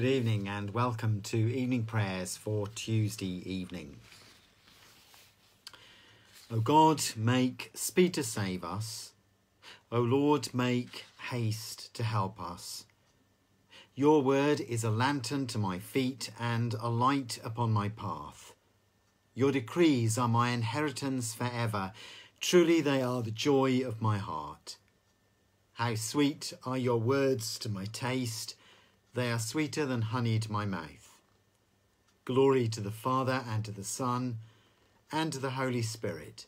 Good evening and welcome to evening prayers for Tuesday evening. O God, make speed to save us. O Lord, make haste to help us. Your word is a lantern to my feet and a light upon my path. Your decrees are my inheritance forever. Truly they are the joy of my heart. How sweet are your words to my taste! They are sweeter than honey to my mouth. Glory to the Father and to the Son and to the Holy Spirit,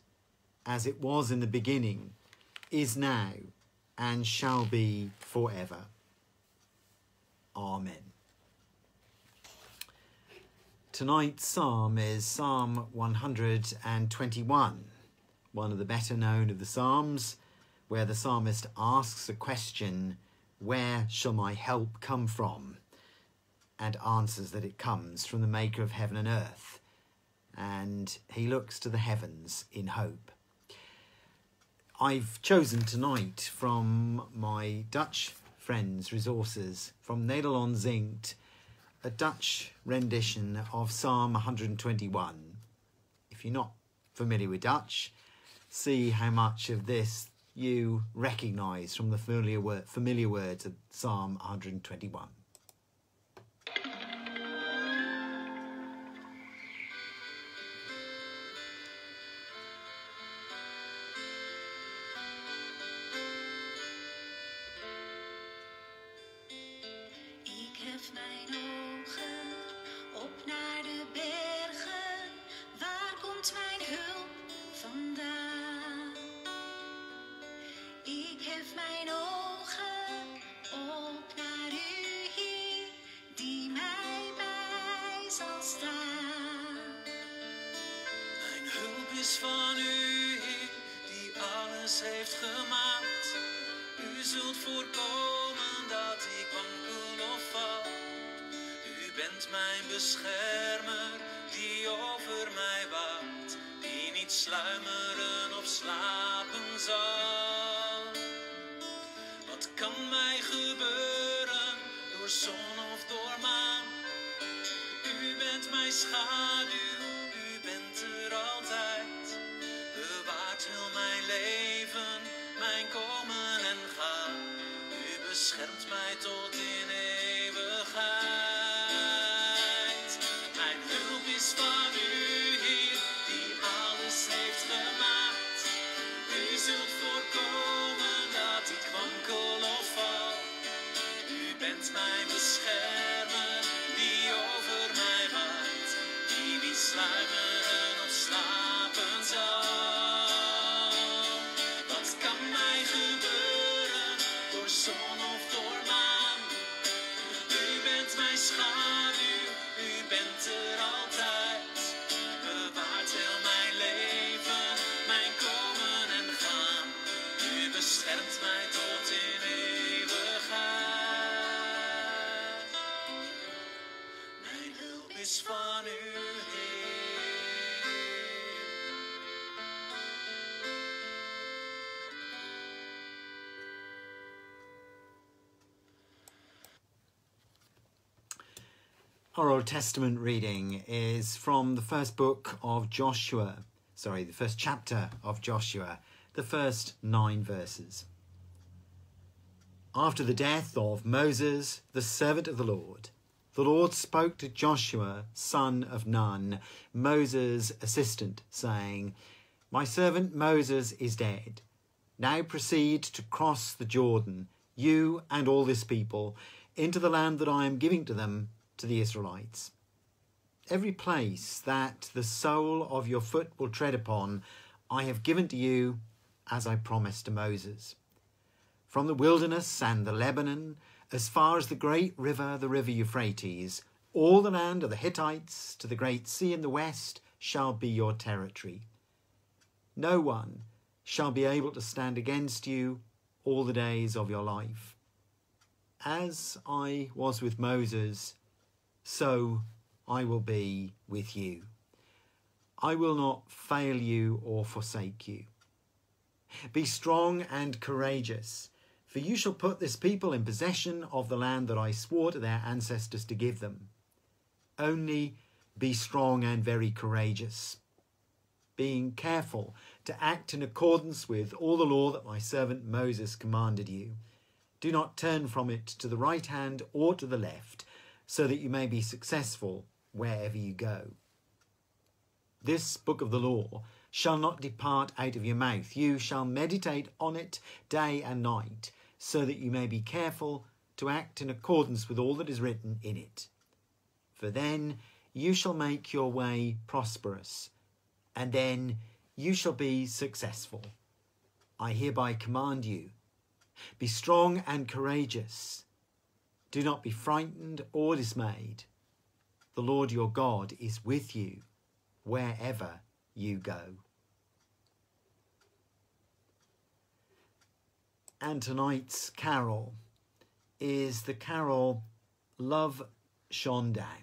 as it was in the beginning, is now, and shall be forever. Amen. Tonight's psalm is Psalm 121, one of the better known of the psalms, where the psalmist asks a question where shall my help come from? And answers that it comes from the maker of heaven and earth. And he looks to the heavens in hope. I've chosen tonight from my Dutch friends' resources from Nederland Zingt a Dutch rendition of Psalm 121. If you're not familiar with Dutch, see how much of this you recognize from the familiar, word, familiar words of Psalm 121. Zult voorkomen dat ik wankel of val. U bent mijn beschermer, die over mij wacht, die niet sluimeren of slapen zal. Wat kan mij gebeuren door zon of door maan? U bent mijn schaduw comes my satisfied. Our Old Testament reading is from the first book of Joshua, sorry, the first chapter of Joshua, the first nine verses. After the death of Moses, the servant of the Lord, the Lord spoke to Joshua, son of Nun, Moses' assistant, saying, My servant Moses is dead. Now proceed to cross the Jordan, you and all this people, into the land that I am giving to them to the Israelites. Every place that the sole of your foot will tread upon, I have given to you as I promised to Moses. From the wilderness and the Lebanon, as far as the great river, the river Euphrates, all the land of the Hittites to the great sea in the west shall be your territory. No one shall be able to stand against you all the days of your life. As I was with Moses, so I will be with you. I will not fail you or forsake you. Be strong and courageous, For you shall put this people in possession of the land that I swore to their ancestors to give them. Only be strong and very courageous, being careful to act in accordance with all the law that my servant Moses commanded you. Do not turn from it to the right hand or to the left, so that you may be successful wherever you go. This book of the law shall not depart out of your mouth. You shall meditate on it day and night so that you may be careful to act in accordance with all that is written in it. For then you shall make your way prosperous, and then you shall be successful. I hereby command you be strong and courageous. Do not be frightened or dismayed. The Lord your God is with you wherever you go. And tonight's carol is the carol Love Shone Down.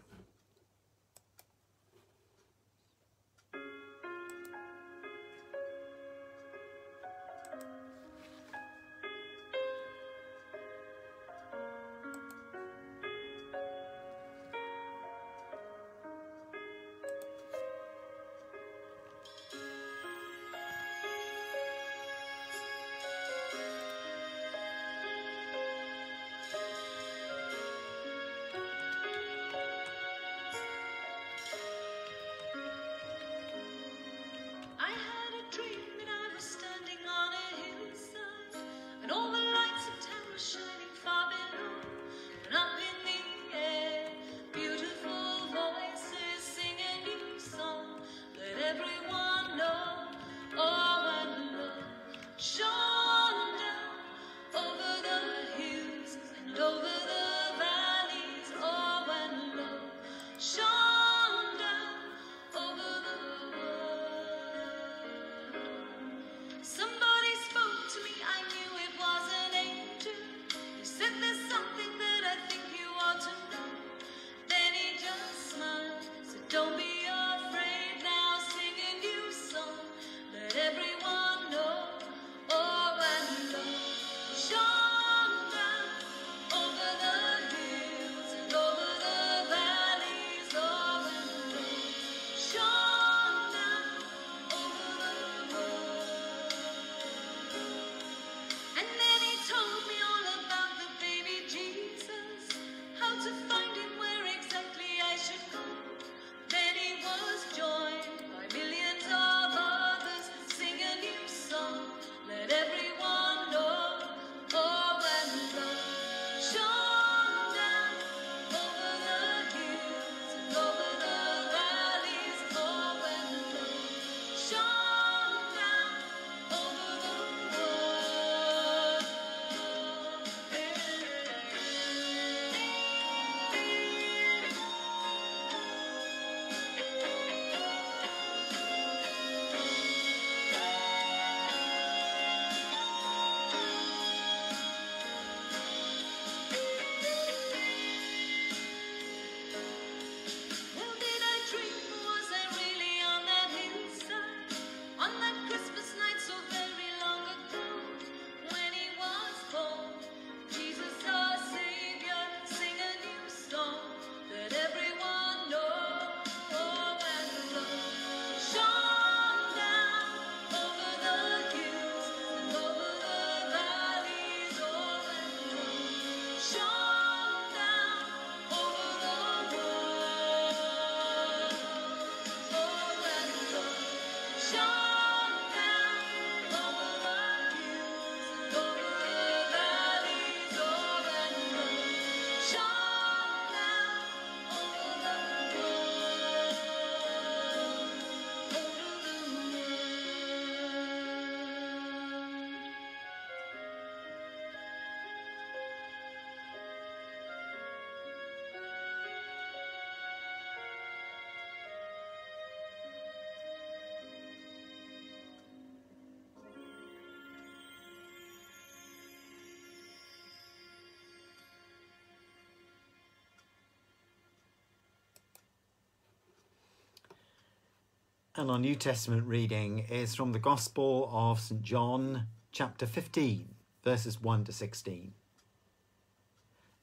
And our New Testament reading is from the Gospel of St. John, chapter 15, verses 1 to 16.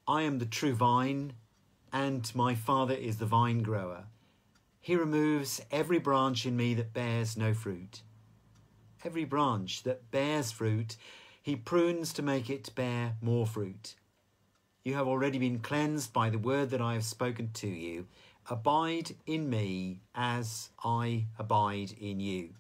I am the true vine, and my Father is the vine grower. He removes every branch in me that bears no fruit. Every branch that bears fruit, he prunes to make it bear more fruit. You have already been cleansed by the word that I have spoken to you. Abide in me as I abide in you.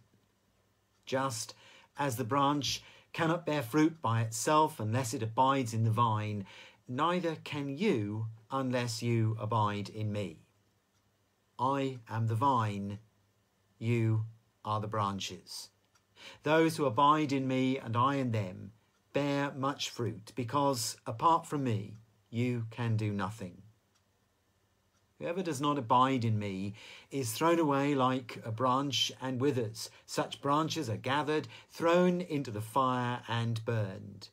Just as the branch cannot bear fruit by itself unless it abides in the vine, neither can you unless you abide in me. I am the vine, you are the branches. Those who abide in me and I in them bear much fruit, because apart from me you can do nothing. Whoever does not abide in me is thrown away like a branch and withers. Such branches are gathered, thrown into the fire, and burned.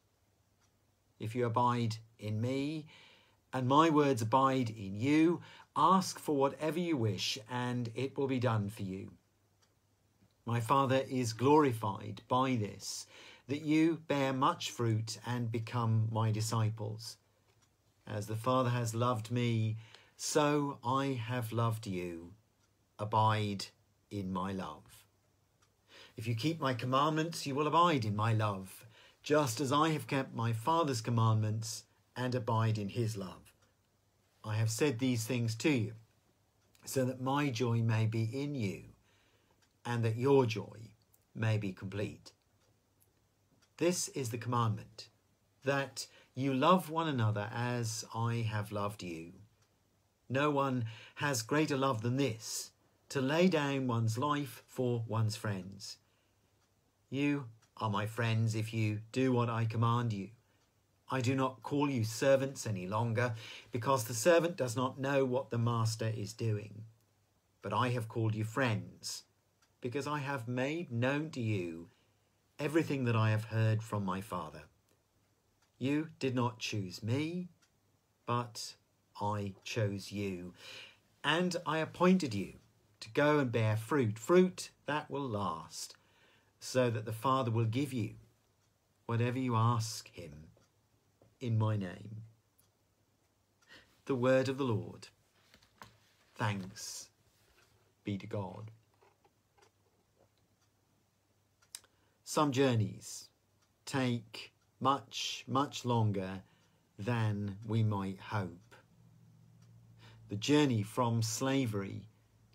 If you abide in me, and my words abide in you, ask for whatever you wish, and it will be done for you. My Father is glorified by this, that you bear much fruit and become my disciples. As the Father has loved me, so I have loved you. Abide in my love. If you keep my commandments, you will abide in my love, just as I have kept my Father's commandments and abide in his love. I have said these things to you, so that my joy may be in you, and that your joy may be complete. This is the commandment, that you love one another as I have loved you. No one has greater love than this, to lay down one's life for one's friends. You are my friends if you do what I command you. I do not call you servants any longer, because the servant does not know what the master is doing. But I have called you friends, because I have made known to you everything that I have heard from my Father. You did not choose me, but I chose you, and I appointed you to go and bear fruit, fruit that will last, so that the Father will give you whatever you ask him in my name. The word of the Lord. Thanks be to God. Some journeys take much, much longer than we might hope. The journey from slavery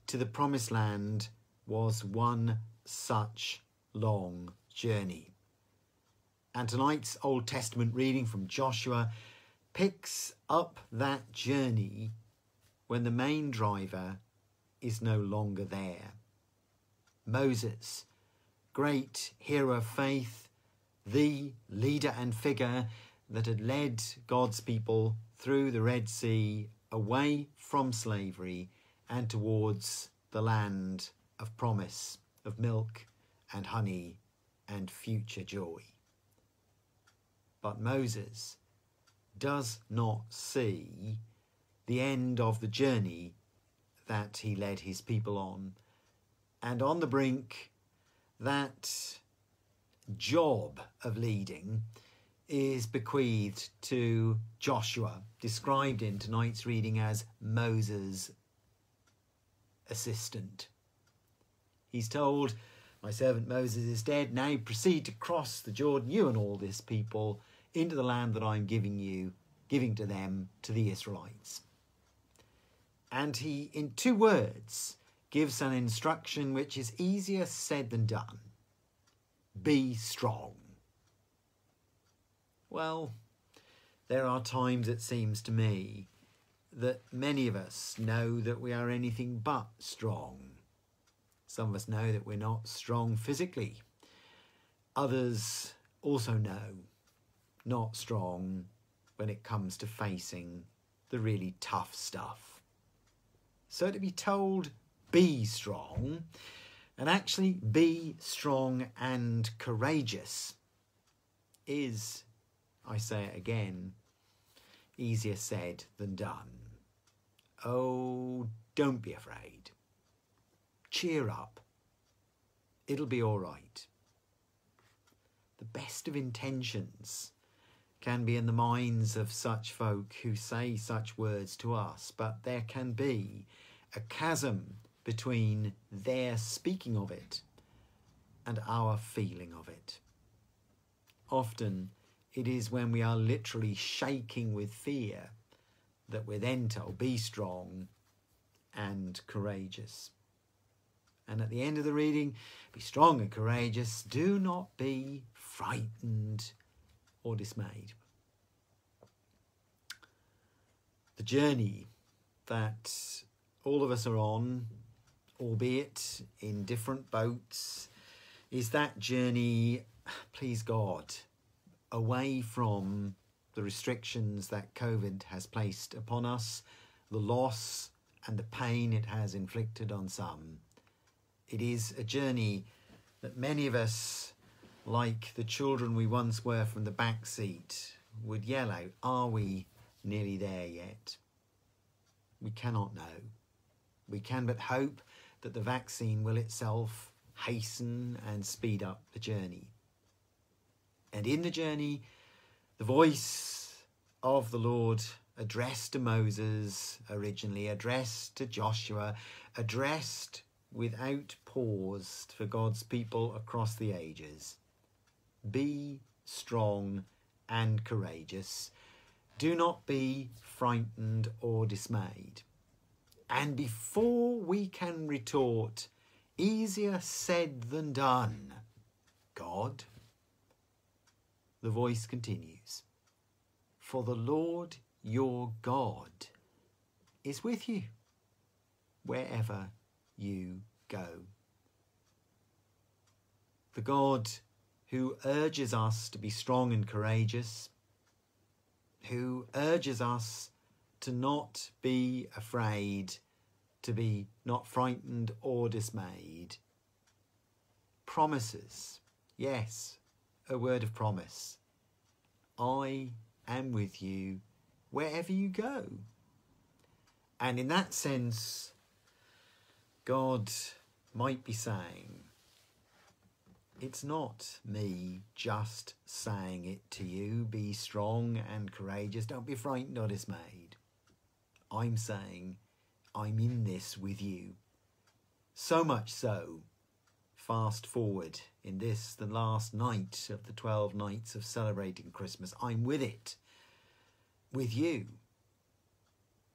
to the promised land was one such long journey. And tonight's Old Testament reading from Joshua picks up that journey when the main driver is no longer there. Moses, great hero of faith, the leader and figure that had led God's people through the Red Sea away from slavery and towards the land of promise, of milk and honey and future joy. But Moses does not see the end of the journey that he led his people on. And on the brink, that job of leading is bequeathed to Joshua, described in tonight's reading as Moses' assistant. He's told, My servant Moses is dead. Now proceed to cross the Jordan, you and all this people, into the land that I'm giving you, giving to them, to the Israelites. And he, in two words, gives an instruction which is easier said than done be strong. Well, there are times, it seems to me, that many of us know that we are anything but strong. Some of us know that we're not strong physically. Others also know not strong when it comes to facing the really tough stuff. So to be told, be strong, and actually be strong and courageous is, I say it again, easier said than done. Oh, don't be afraid. Cheer up. It'll be all right. The best of intentions can be in the minds of such folk who say such words to us, but there can be a chasm between their speaking of it and our feeling of it. Often it is when we are literally shaking with fear that we're then told, be strong and courageous. And at the end of the reading, be strong and courageous. Do not be frightened or dismayed. The journey that all of us are on, albeit in different boats, is that journey, please God, away from the restrictions that COVID has placed upon us, the loss and the pain it has inflicted on some. It is a journey that many of us, like the children we once were from the back seat, would yell out, Are we nearly there yet? We cannot know. We can but hope that the vaccine will itself hasten and speed up the journey. And in the journey, the voice of the Lord addressed to Moses originally, addressed to Joshua, addressed without pause for God's people across the ages. Be strong and courageous. Do not be frightened or dismayed. And before we can retort, easier said than done, God, the voice continues, For the Lord your God is with you wherever you go. The God who urges us to be strong and courageous, who urges us to not be afraid, to be not frightened or dismayed, promises, yes, a word of promise. I am with you wherever you go. And in that sense, God might be saying, it's not me just saying it to you, be strong and courageous, don't be frightened or dismayed. I'm saying, I'm in this with you. So much so, fast forward in this, the last night of the 12 nights of celebrating Christmas, I'm with it, with you.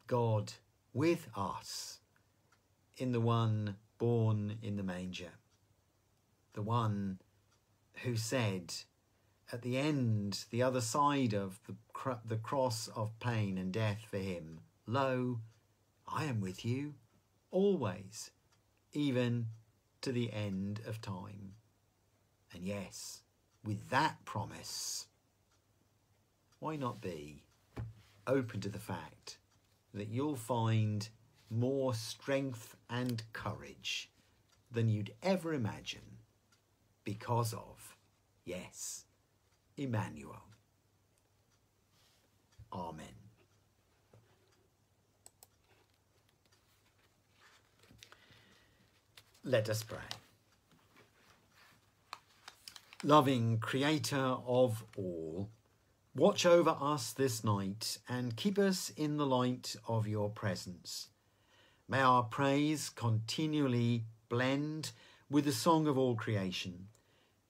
God with us. In the one born in the manger, the one who said at the end, the other side of the, cr- the cross of pain and death for him, Lo, I am with you always, even to the end of time. And yes, with that promise, why not be open to the fact that you'll find more strength and courage than you'd ever imagine because of, yes, Emmanuel. Amen. Let us pray. Loving Creator of all, watch over us this night and keep us in the light of your presence. May our praise continually blend with the song of all creation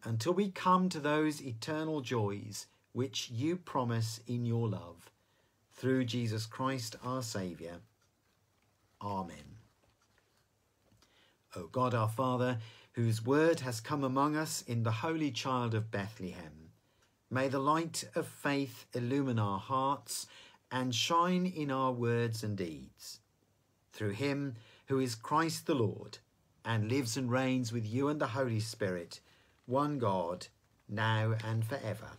until we come to those eternal joys which you promise in your love. Through Jesus Christ our Saviour. Amen. O God our Father, whose word has come among us in the Holy Child of Bethlehem, may the light of faith illumine our hearts and shine in our words and deeds through him who is Christ the Lord, and lives and reigns with you and the Holy Spirit, one God, now and forever.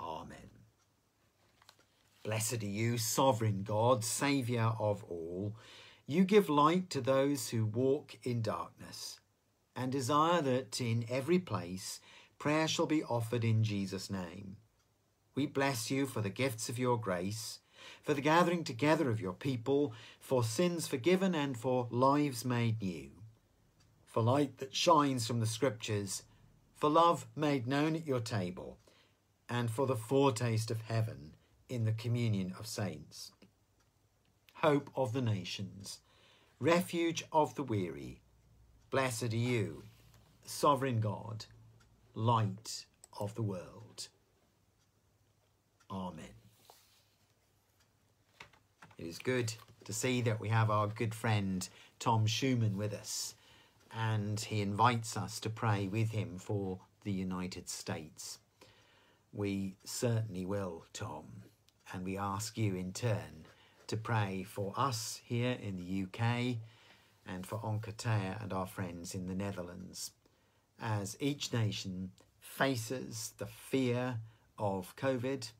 Amen. Blessed are you, sovereign God, Saviour of all. You give light to those who walk in darkness, and desire that in every place prayer shall be offered in Jesus' name. We bless you for the gifts of your grace for the gathering together of your people, for sins forgiven and for lives made new, for light that shines from the scriptures, for love made known at your table, and for the foretaste of heaven in the communion of saints. Hope of the nations, refuge of the weary, blessed are you, sovereign God, light of the world. Amen. It is good to see that we have our good friend Tom Schumann with us, and he invites us to pray with him for the United States. We certainly will, Tom, and we ask you in turn to pray for us here in the UK and for Onkatea and our friends in the Netherlands as each nation faces the fear of COVID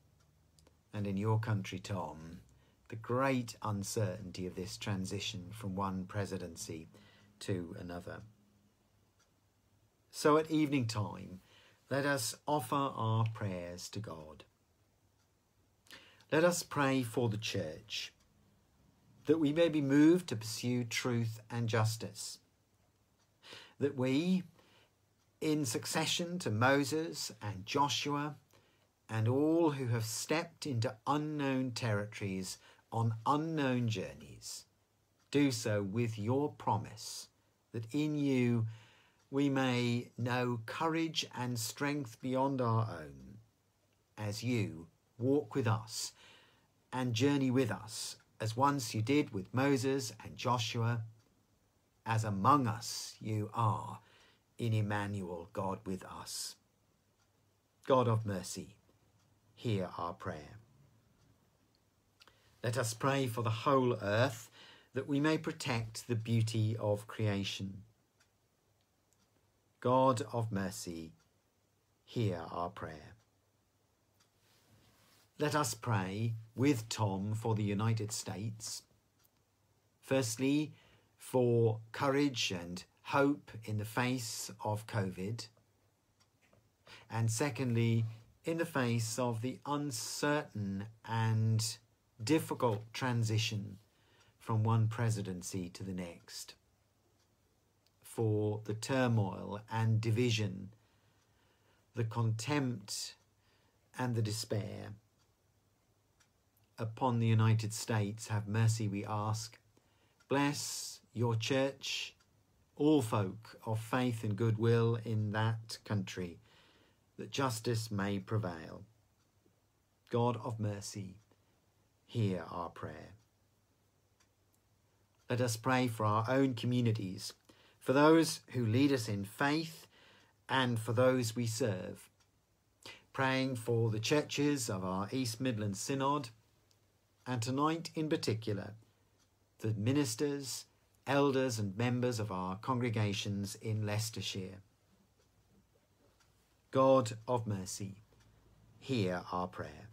and in your country, Tom, the great uncertainty of this transition from one presidency to another. So at evening time, let us offer our prayers to God. Let us pray for the church, that we may be moved to pursue truth and justice, that we, in succession to Moses and Joshua and all who have stepped into unknown territories on unknown journeys, do so with your promise that in you we may know courage and strength beyond our own as you walk with us and journey with us as once you did with Moses and Joshua, as among us you are in Emmanuel, God with us. God of mercy, hear our prayer. Let us pray for the whole earth that we may protect the beauty of creation. God of mercy, hear our prayer. Let us pray with Tom for the United States. Firstly, for courage and hope in the face of COVID. And secondly, in the face of the uncertain and difficult transition from one presidency to the next, for the turmoil and division, the contempt and the despair. Upon the United States, have mercy, we ask. Bless your church, all folk of faith and goodwill in that country, that justice may prevail. God of mercy, hear our prayer. Let us pray for our own communities, for those who lead us in faith, and for those we serve. Praying for the churches of our East Midlands Synod, and tonight in particular, the ministers, elders, and members of our congregations in Leicestershire. God of mercy, hear our prayer.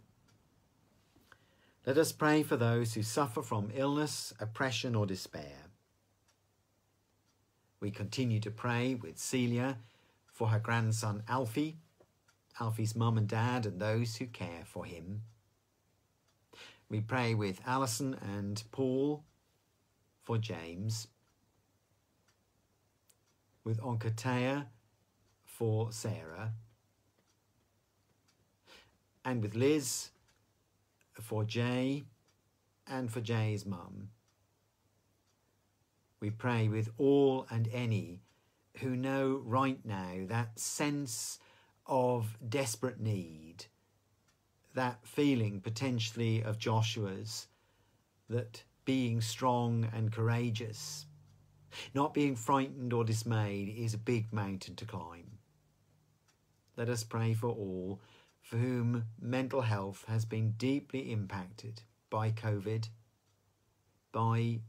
Let us pray for those who suffer from illness, oppression, or despair. We continue to pray with Celia for her grandson Alfie, Alfie's mum and dad, and those who care for him. We pray with Alison and Paul for James, with Onkatea for Sarah, and with Liz for Jay and for Jay's mum. We pray with all and any who know right now that sense of desperate need, that feeling potentially of Joshua's, that being strong and courageous, not being frightened or dismayed, is a big mountain to climb. Let us pray for all for whom mental health has been deeply impacted by COVID, by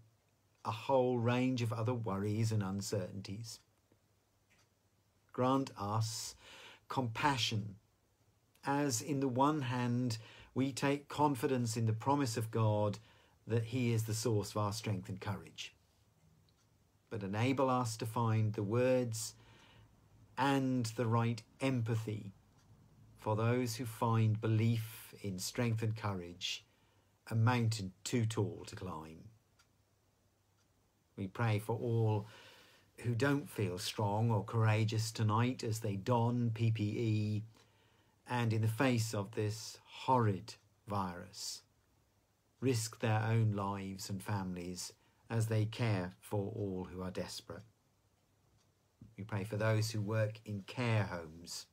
a whole range of other worries and uncertainties. Grant us compassion, as in the one hand we take confidence in the promise of God that He is the source of our strength and courage. But enable us to find the words and the right empathy for those who find belief in strength and courage a mountain too tall to climb. We pray for all who don't feel strong or courageous tonight as they don PPE and in the face of this horrid virus, risk their own lives and families as they care for all who are desperate. We pray for those who work in care homes.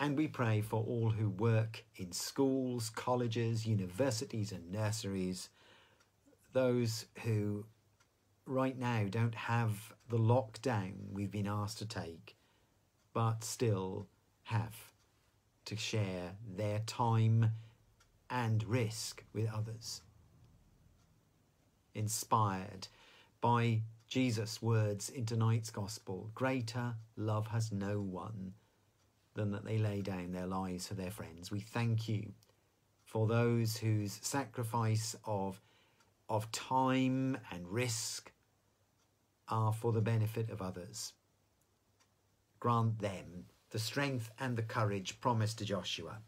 And we pray for all who work in schools, colleges, universities, and nurseries, those who right now don't have the lockdown we've been asked to take, but still have to share their time and risk with others. Inspired by Jesus' words in tonight's gospel greater love has no one than that they lay down their lives for their friends. We thank you for those whose sacrifice of, of time and risk are for the benefit of others. Grant them the strength and the courage promised to Joshua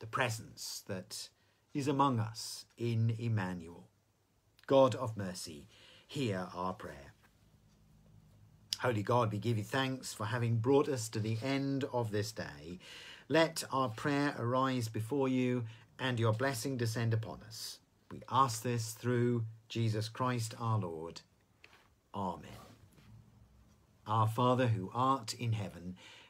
the presence that is among us in Emmanuel. God of mercy, hear our prayer. Holy God, we give you thanks for having brought us to the end of this day. Let our prayer arise before you and your blessing descend upon us. We ask this through Jesus Christ our Lord. Amen. Our Father who art in heaven,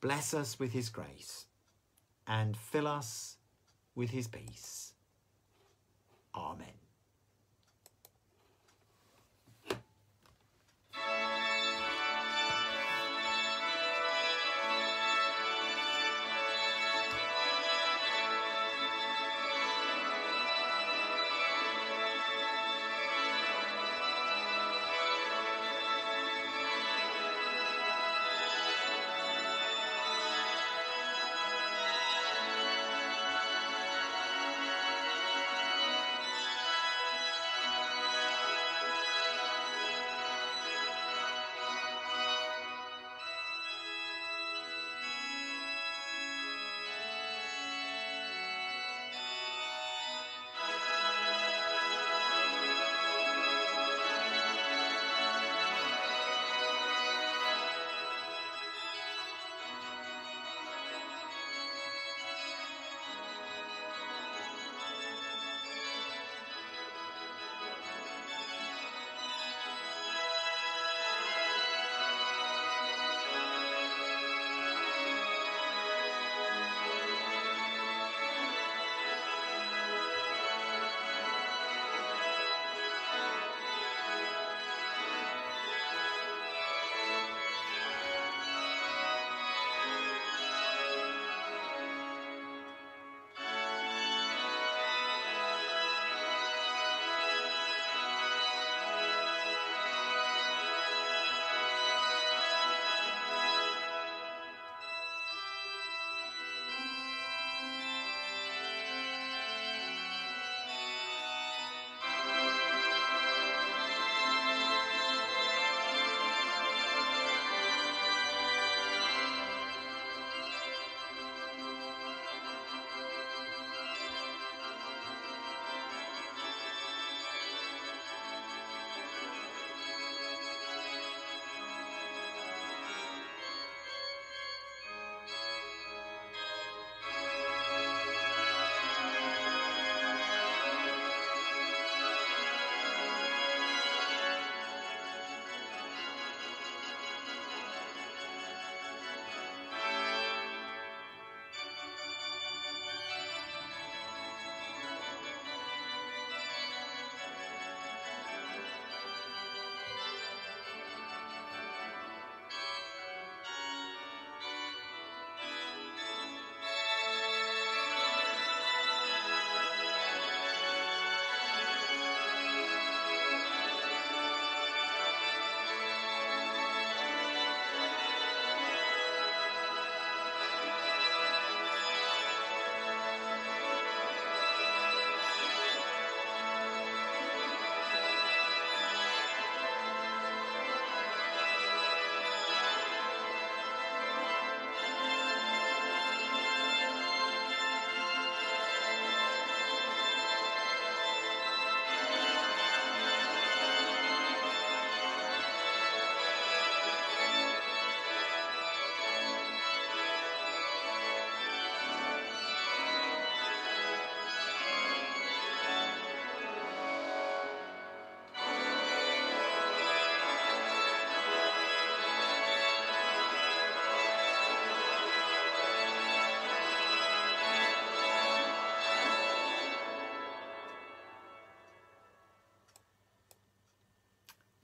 bless us with his grace and fill us with his peace. Amen.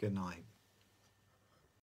Good night.